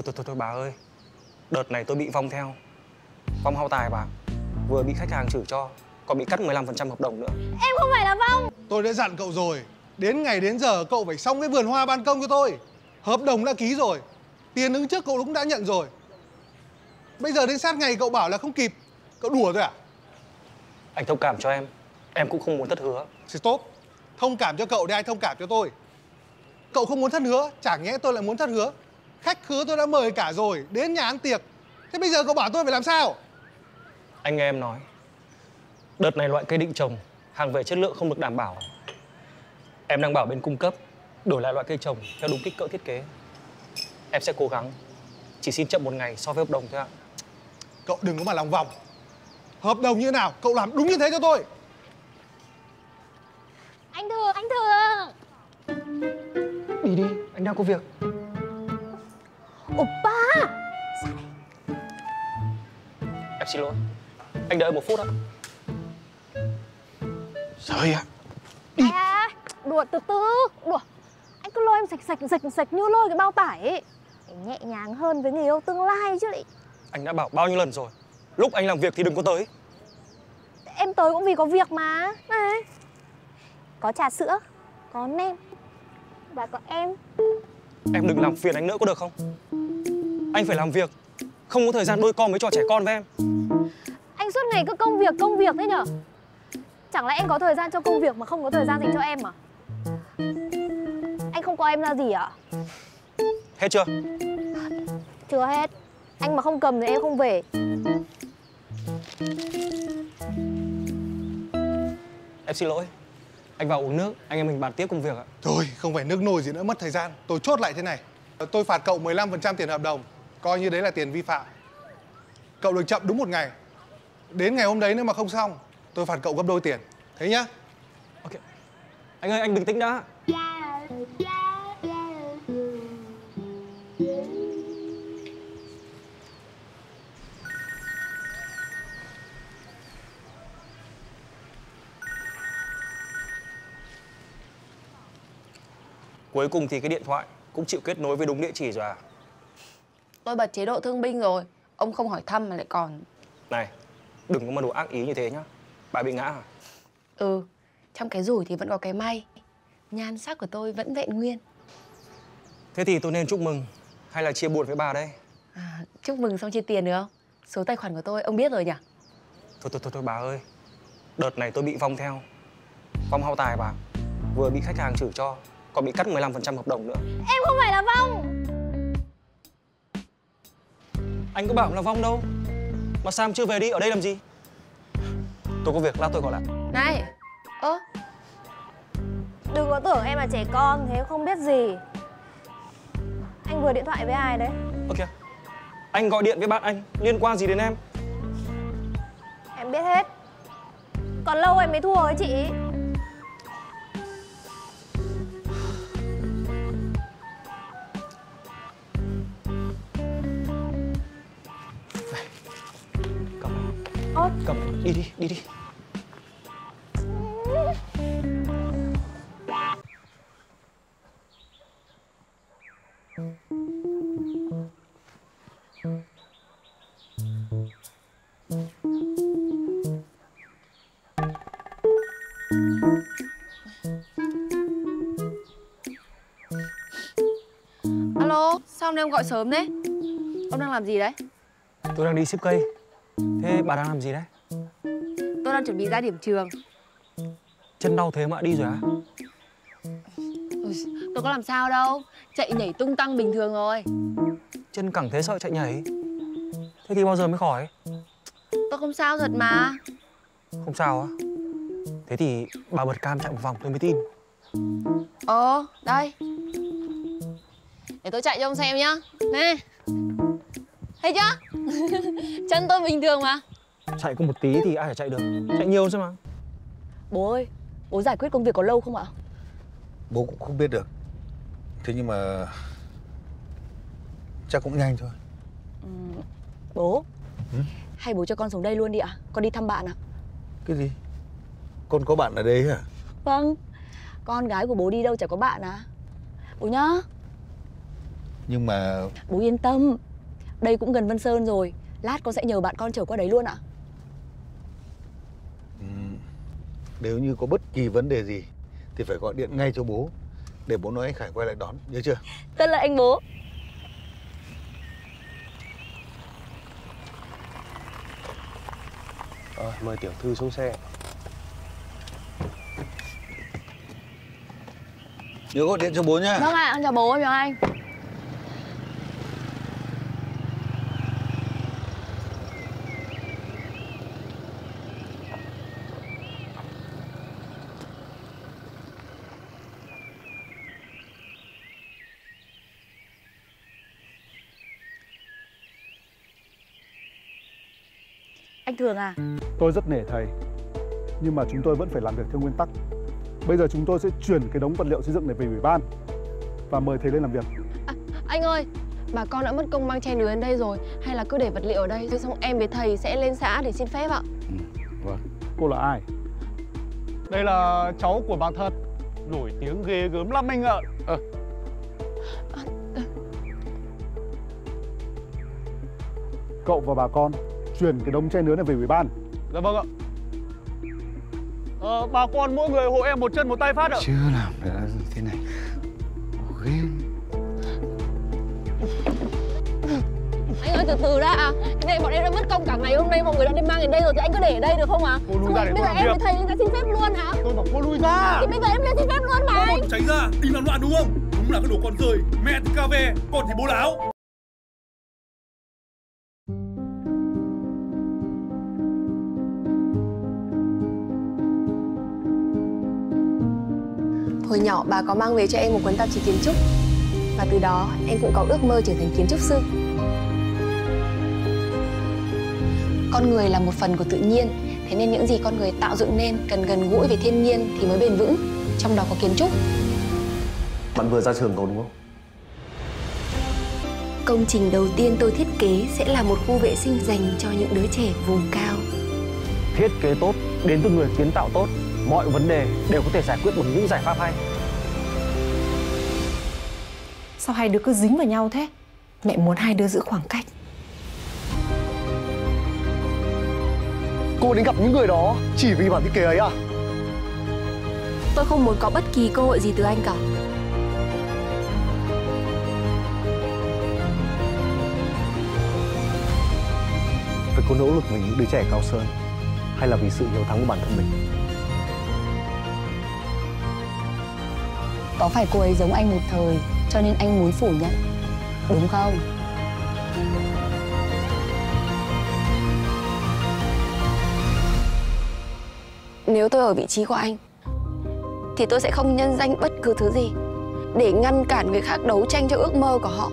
Thôi thôi thôi, thôi bà ơi. Đợt này tôi bị vong theo. Vong hao tài bà. Vừa bị khách hàng chửi cho Còn bị cắt 15% hợp đồng nữa. Em không phải là Vong. Tôi đã dặn cậu rồi. Đến ngày đến giờ cậu phải xong cái vườn hoa ban công cho tôi. Hợp đồng đã ký rồi. Tiền ứng trước cậu cũng đã nhận rồi. Bây giờ đến sát ngày cậu bảo là không kịp. Cậu đùa thôi à? Anh thông cảm cho em. Em cũng không muốn thất hứa. Stop Thông cảm cho cậu để ai thông cảm cho tôi. Cậu không muốn thất hứa Chẳng nhẽ tôi lại muốn thất hứa Khách khứa tôi đã mời cả rồi Đến nhà ăn tiệc. Thế bây giờ cậu bảo tôi phải làm sao? Anh nghe em nói Đợt này loại cây định trồng Hàng về chất lượng không được đảm bảo. Em đang bảo bên cung cấp Đổi lại loại cây trồng theo đúng kích cỡ thiết kế. Em sẽ cố gắng Chỉ xin chậm một ngày so với hợp đồng thôi ạ. Cậu đừng có mà lòng vòng. Hợp đồng như thế nào Cậu làm đúng như thế cho tôi. Anh Thường, anh Thường Đi đi, anh đang có việc Oppa Em xin lỗi. Anh đợi một phút ạ. Trời ạ. À, đùa từ từ. Đùa. Anh cứ lôi em sạch sạch sạch sạch như lôi cái bao tải ấy. Nhẹ nhàng hơn với người yêu tương lai chứ lại Anh đã bảo bao nhiêu lần rồi? Lúc anh làm việc thì đừng có tới. Em tới cũng vì có việc mà. Này. Có trà sữa Có nem. Và có em Em đừng làm phiền anh nữa có được không? Anh phải làm việc. Không có thời gian đôi con với trò trẻ con với em. Anh suốt ngày cứ công việc công việc thế nhở? Chẳng lẽ anh có thời gian cho công việc mà không có thời gian dành cho em à? Anh không coi em ra gì à Hết chưa? Chưa hết. Anh mà không cầm thì em không về. Em xin lỗi Anh vào uống nước Anh em mình bàn tiếp công việc ạ. Thôi không phải nước nồi gì nữa mất thời gian. Tôi chốt lại thế này. Tôi phạt cậu 15% tiền hợp đồng. Coi như đấy là tiền vi phạm. Cậu được chậm đúng một ngày. Đến ngày hôm đấy nếu mà không xong Tôi phạt cậu gấp đôi tiền. Thế nhá. Ok. Anh ơi anh bình tĩnh đã Cuối cùng thì cái điện thoại cũng chịu kết nối với đúng địa chỉ rồi à Tôi bật chế độ thương binh rồi. Ông không hỏi thăm mà lại còn Này Đừng có mà đồ ác ý như thế nhá. Bà bị ngã à? Ừ Trong cái rủi thì vẫn có cái may. Nhan sắc của tôi vẫn vẹn nguyên. Thế thì tôi nên chúc mừng Hay là chia buồn với bà đây? À, Chúc mừng xong chia tiền được không? Số tài khoản của tôi ông biết rồi nhỉ? Thôi thôi thôi, thôi bà ơi. Đợt này tôi bị vong theo. Vong hao tài bà. Vừa bị khách hàng chửi cho Còn bị cắt 15% hợp đồng nữa. Em không phải là Vong. Anh có bảo là vong đâu. Mà Sam chưa về đi, ở đây làm gì? Tôi có việc, lát tôi gọi lại. Này Ơ Đừng có tưởng em là trẻ con thế không biết gì. Anh vừa điện thoại với ai đấy? Ok Anh gọi điện với bạn anh, liên quan gì đến em? Em biết hết. Còn lâu em mới thua với chị đi đi, đi đi. Alo Sao hôm nay ông gọi sớm thế? Ông đang làm gì đấy? Tôi đang đi ship cây. Thế bà đang làm gì đấy Đang chuẩn bị ra điểm trường. Chân đau thế mà đi rồi á? Ôi, Tôi có làm sao đâu. Chạy nhảy tung tăng bình thường rồi. Chân cẳng thế sợ chạy nhảy? Thế thì bao giờ mới khỏi? Tôi không sao thật mà. Không sao á? Thế thì bà bật cam chạy một vòng tôi mới tin. Ờ đây. Để tôi chạy cho ông xem nhá. Nè. Thấy chưa? Chân tôi bình thường mà Chạy có một tí thì ai chả chạy được? Chạy nhiều chứ mà. Bố ơi Bố giải quyết công việc có lâu không ạ? Bố cũng không biết được. Thế nhưng mà Chắc cũng nhanh thôi. Bố. Ừ? Hay bố cho con xuống đây luôn đi ạ. Con đi thăm bạn ạ. Cái gì? Con có bạn ở đây hả? Vâng. Con gái của bố đi đâu chả có bạn à Bố nhá. Nhưng mà Bố yên tâm. Đây cũng gần Vân Sơn rồi. Lát con sẽ nhờ bạn con chở qua đấy luôn ạ nếu như có bất kỳ vấn đề gì thì phải gọi điện ngay cho bố để bố nói anh Khải quay lại đón, nhớ chưa? Tất là anh bố Ờ, mời tiểu thư xuống xe. Nhớ gọi điện cho bố nhá. Vâng ạ, con chào bố, em chào anh Anh Thường à, Tôi rất nể thầy, nhưng mà chúng tôi vẫn phải làm việc theo nguyên tắc. Bây giờ chúng tôi sẽ chuyển cái đống vật liệu xây dựng này về ủy ban và mời thầy lên làm việc. anh ơi Bà con đã mất công mang chai nứa đến đây rồi Hay là cứ để vật liệu ở đây xong em với thầy sẽ lên xã để xin phép ạ Cô là ai? Đây là cháu của bà Thật Nổi tiếng ghê gớm lắm anh ạ Ờ, Cậu và bà con chuyển cái đống chai nứa này về ủy ban. Dạ vâng ạ. Ờ, bà con mỗi người hộ em một chân một tay phát ạ. Chưa làm đã thế này. Ghê. Anh ơi từ từ đã. À Cái này bọn em đã mất công cả ngày hôm nay. Mọi người đã đi mang đến đây rồi Thì anh cứ để ở đây được không ạ? Cô lui ra để Bây tôi giờ em với thầy lên ra xin phép luôn hả? Tôi bảo cô lui ra. Thì bây giờ em lên xin phép luôn mà anh. tránh ra đi làm loạn đúng không? Đúng là cái đồ con rơi. Mẹ thì cà về con thì bố láo Hồi nhỏ bà có mang về cho em một cuốn tạp chí kiến trúc Và từ đó em cũng có ước mơ trở thành kiến trúc sư Con người là một phần của tự nhiên Thế nên những gì con người tạo dựng nên cần gần gũi với thiên nhiên thì mới bền vững Trong đó có kiến trúc Bạn vừa ra trường rồi đúng không? Công trình đầu tiên tôi thiết kế sẽ là một khu vệ sinh dành cho những đứa trẻ vùng cao. Thiết kế tốt, đến từ người kiến tạo tốt. Mọi vấn đề đều có thể giải quyết bằng những giải pháp hay. Sao hai đứa cứ dính vào nhau thế? Mẹ muốn hai đứa giữ khoảng cách. Cô đến gặp những người đó chỉ vì bản thiết kế ấy à? Tôi không muốn có bất kỳ cơ hội gì từ anh cả. Phải có nỗ lực vì những đứa trẻ cao sơn hay là vì sự hiếu thắng của bản thân mình? Có phải cô ấy giống anh một thời, cho nên anh muốn phủ nhận, Đúng không? Nếu tôi ở vị trí của anh, Thì tôi sẽ không nhân danh bất cứ thứ gì Để ngăn cản người khác đấu tranh cho ước mơ của họ